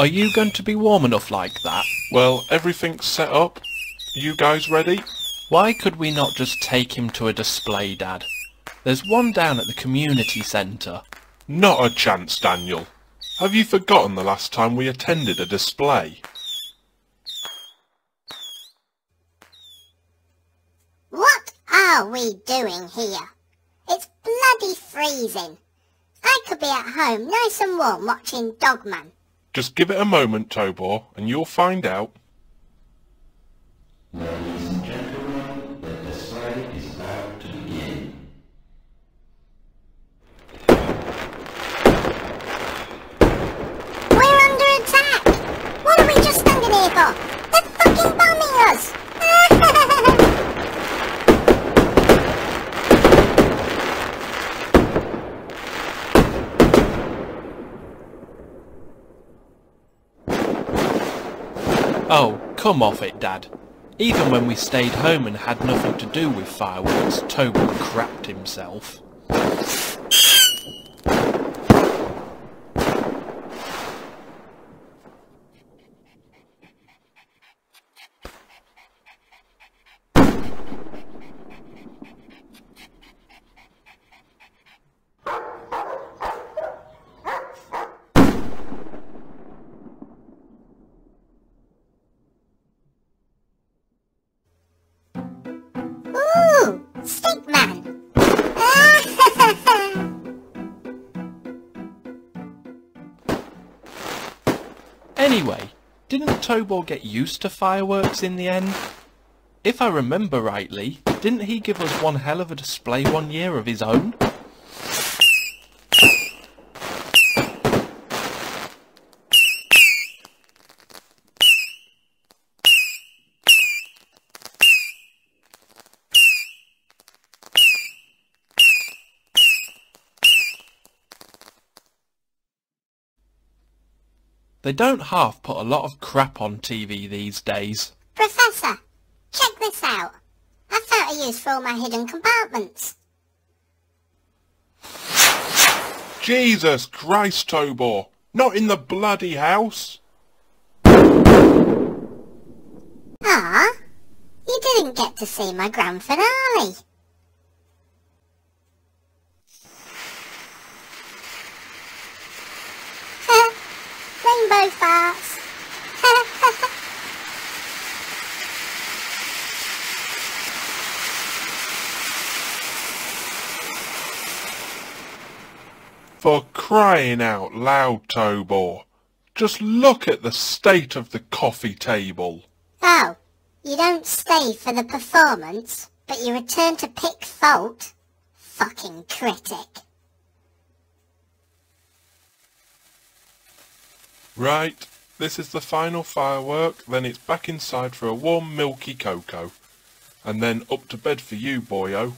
Are you going to be warm enough like that? Well, everything's set up. You guys ready? Why could we not just take him to a display, Dad? There's one down at the community centre. Not a chance, Daniel. Have you forgotten the last time we attended a display? What are we doing here? It's bloody freezing. I could be at home nice and warm watching Dogman. Just give it a moment, Tobor, and you'll find out. Oh, come off it, Dad. Even when we stayed home and had nothing to do with fireworks, Toby crapped himself. Anyway, didn't Tobor get used to fireworks in the end? If I remember rightly, didn't he give us one hell of a display one year of his own? They don't half put a lot of crap on TV these days. Professor, check this out. I found a use for all my hidden compartments. Jesus Christ, Tobor! Not in the bloody house! Ah, you didn't get to see my grand finale. For crying out loud, Tobor! Just look at the state of the coffee table. oh, you don't stay for the performance, but you return to pick fault? Fucking critic. Right, this is the final firework, then it's back inside for a warm milky cocoa. And then up to bed for you, boyo.